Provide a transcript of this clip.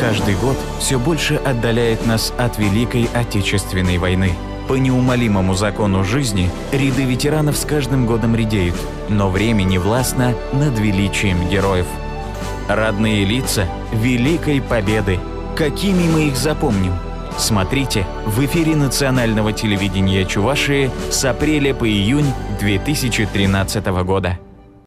каждый год все больше отдаляет нас от Великой Отечественной войны. По неумолимому закону жизни ряды ветеранов с каждым годом редеют, но время не властно над величием героев. Родные лица Великой Победы. Какими мы их запомним? Смотрите в эфире национального телевидения Чувашии с апреля по июнь 2013 года.